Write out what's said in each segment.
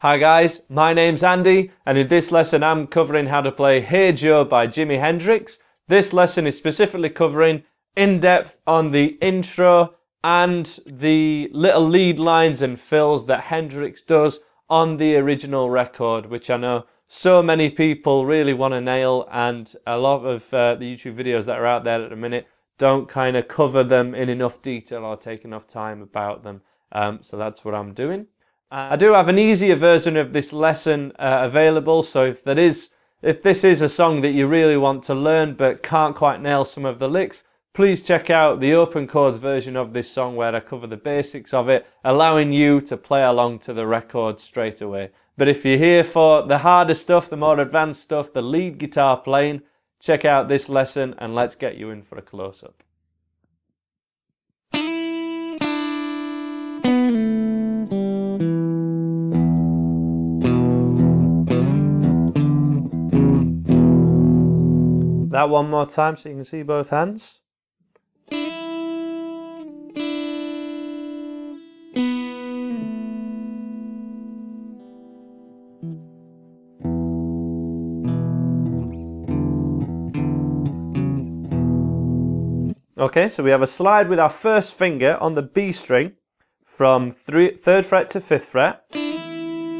Hi guys, my name's Andy and in this lesson I'm covering how to play Hey Joe by Jimi Hendrix. This lesson is specifically covering in depth on the intro and the little lead lines and fills that Hendrix does on the original record, which I know so many people really want to nail and a lot of uh, the YouTube videos that are out there at the minute don't kind of cover them in enough detail or take enough time about them. Um, so that's what I'm doing. I do have an easier version of this lesson uh, available, so if that is, if this is a song that you really want to learn but can't quite nail some of the licks, please check out the open chords version of this song where I cover the basics of it, allowing you to play along to the record straight away. But if you're here for the harder stuff, the more advanced stuff, the lead guitar playing, check out this lesson and let's get you in for a close-up. That one more time so you can see both hands. Okay, so we have a slide with our first finger on the B string from third fret to fifth fret,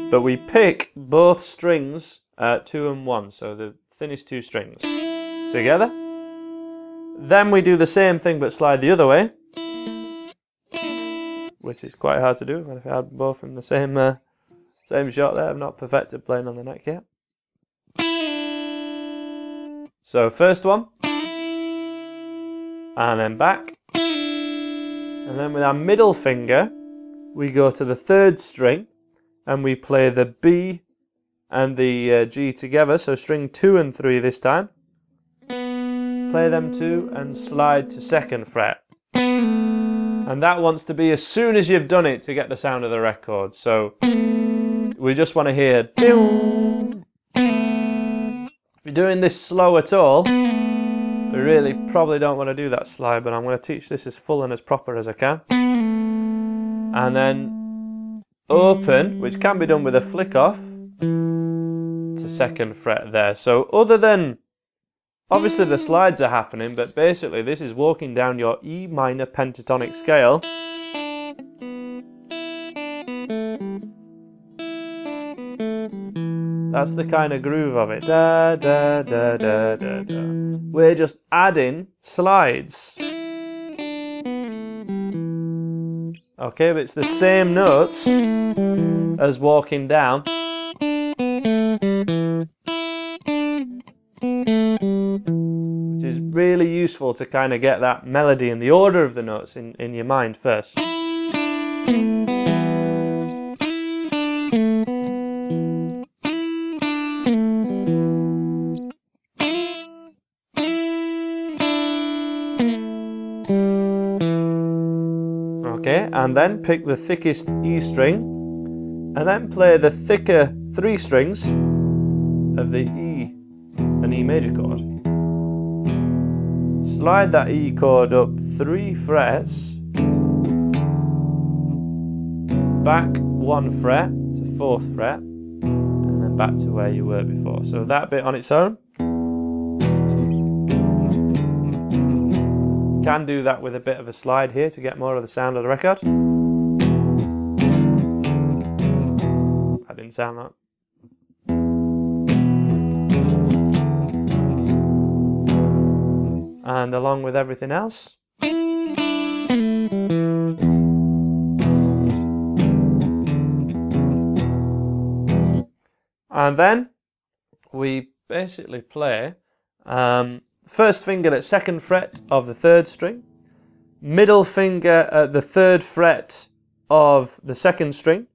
but we pick both strings, uh, two and one, so the thinnest two strings together. Then we do the same thing but slide the other way, which is quite hard to do. If I had both in the same uh, same shot there, I've not perfected playing on the neck yet. So first one, and then back, and then with our middle finger, we go to the third string, and we play the B and the uh, G together, so string two and three this time play them two and slide to second fret. And that wants to be as soon as you've done it to get the sound of the record. So we just want to hear. If you're doing this slow at all, we really probably don't want to do that slide, but I'm going to teach this as full and as proper as I can. And then open, which can be done with a flick off to second fret there. So other than Obviously the slides are happening, but basically this is walking down your E minor pentatonic scale. That's the kind of groove of it. Da, da, da, da, da, da. We're just adding slides. Okay, but it's the same notes as walking down. Useful to kind of get that melody and the order of the notes in, in your mind first. Okay, and then pick the thickest E string and then play the thicker three strings of the E and E major chord slide that E chord up three frets, back one fret to fourth fret, and then back to where you were before. So that bit on its own. Can do that with a bit of a slide here to get more of the sound of the record. I didn't sound that. And along with everything else. And then we basically play um, first finger at second fret of the third string, middle finger at the third fret of the second string,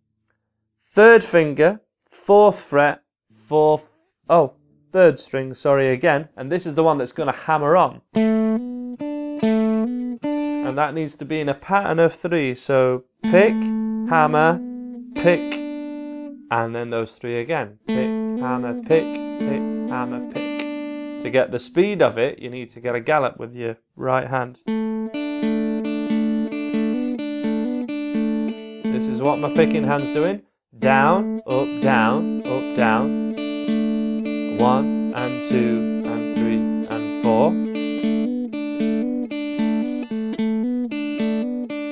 third finger, fourth fret, fourth, oh, third string, sorry again, and this is the one that's going to hammer on. And that needs to be in a pattern of three, so pick, hammer, pick, and then those three again. Pick, hammer, pick, pick, hammer, pick. To get the speed of it, you need to get a gallop with your right hand. This is what my picking hand's doing. Down, up, down, up, down. One and two and three and four.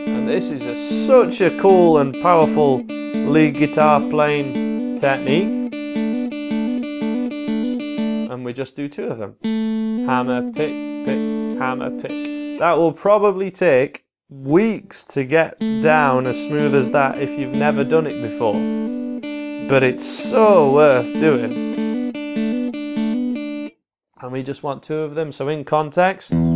And this is a, such a cool and powerful lead guitar playing technique. And we just do two of them. Hammer, pick, pick, hammer, pick. That will probably take weeks to get down as smooth as that if you've never done it before. But it's so worth doing. And we just want two of them, so in context. And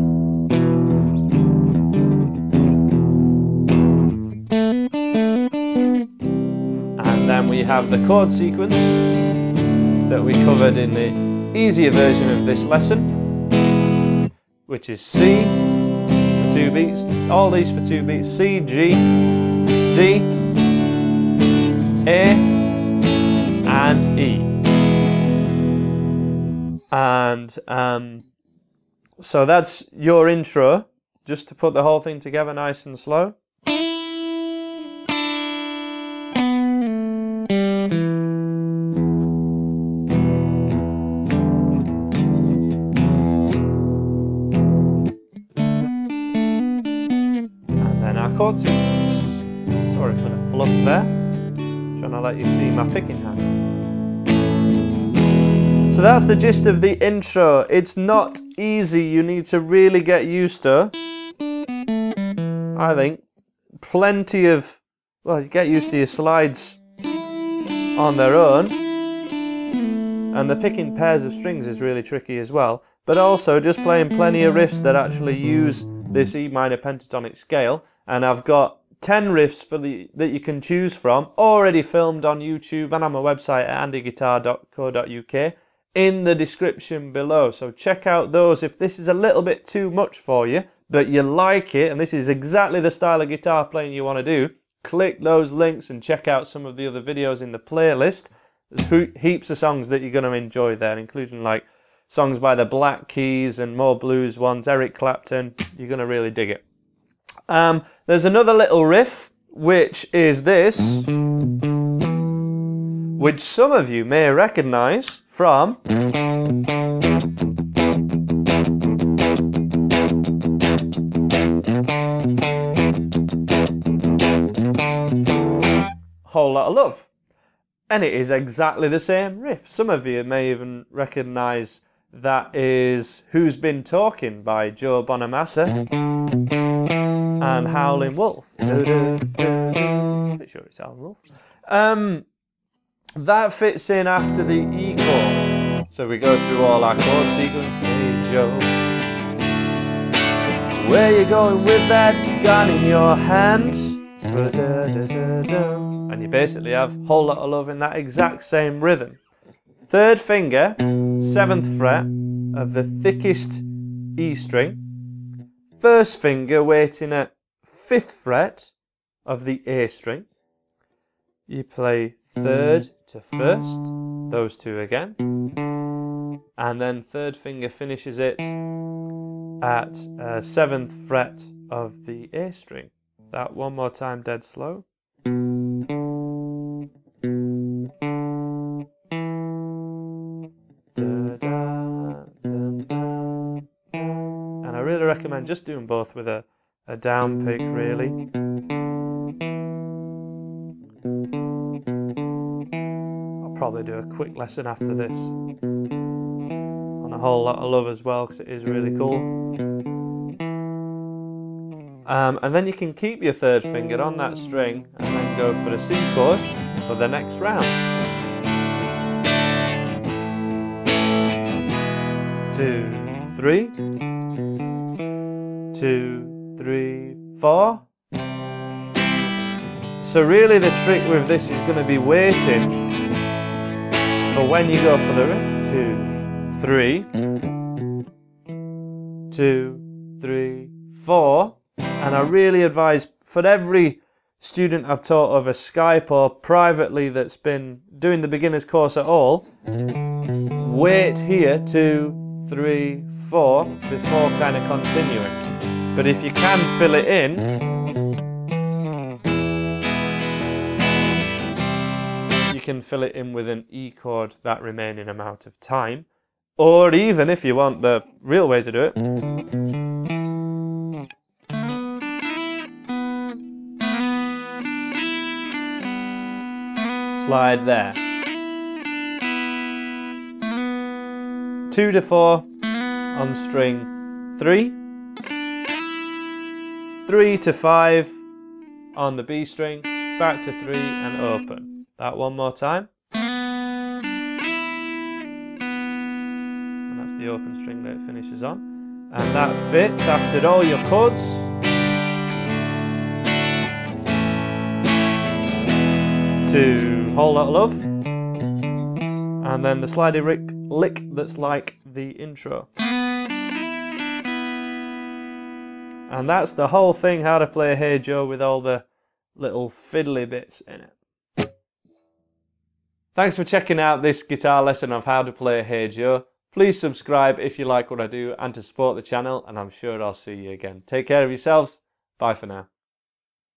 then we have the chord sequence that we covered in the easier version of this lesson, which is C for two beats, all these for two beats, C, G, D, A, and E. And um, so that's your intro, just to put the whole thing together nice and slow. Sorry for the fluff there. trying to let you see my picking hand. So that's the gist of the intro. It's not easy. You need to really get used to. I think plenty of well, you get used to your slides on their own. And the picking pairs of strings is really tricky as well. But also just playing plenty of riffs that actually use this E minor pentatonic scale and I've got 10 riffs for the that you can choose from already filmed on YouTube and on my website at andyguitar.co.uk in the description below. So check out those if this is a little bit too much for you, but you like it and this is exactly the style of guitar playing you want to do. Click those links and check out some of the other videos in the playlist. There's heaps of songs that you're going to enjoy there, including like songs by the Black Keys and more blues ones, Eric Clapton. You're going to really dig it. Um, there's another little riff, which is this, which some of you may recognize from. Whole Lotta Love. And it is exactly the same riff. Some of you may even recognize that is Who's Been Talking by Joe Bonamassa and Howlin' Wolf. Pretty sure it's Howlin' Wolf. Um, that fits in after the E chord. So we go through all our chord sequence. Hey Joe, where you going with that gun in your hands? And you basically have Whole Lotta Love in that exact same rhythm. Third finger, seventh fret of the thickest E string. First finger waiting at fifth fret of the A string. You play third to first, those two again. And then third finger finishes it at uh, seventh fret of the A string. That one more time, dead slow. And I really recommend just doing both with a a down pick really. Probably do a quick lesson after this on a Whole Lotta Love as well because it is really cool. Um, and then you can keep your third finger on that string and then go for the C chord for the next round. Two, three, two, three, four. So really the trick with this is going to be waiting for when you go for the riff. Two, three, two, three, four. And I really advise for every student I've taught over Skype or privately that's been doing the beginner's course at all, wait here, two, three, four, before kind of continuing. But if you can fill it in, can fill it in with an E chord that remaining amount of time. Or even if you want the real way to do it, slide there. Two to four on string three. Three to five on the B string, back to three and open. That one more time. And that's the open string that it finishes on. And that fits after all your chords. To Whole Lotta Love. And then the slidey rick lick that's like the intro. And that's the whole thing, how to play Hey Joe with all the little fiddly bits in it. Thanks for checking out this guitar lesson of how to play Hey Joe. Please subscribe if you like what I do and to support the channel and I'm sure I'll see you again. Take care of yourselves. Bye for now.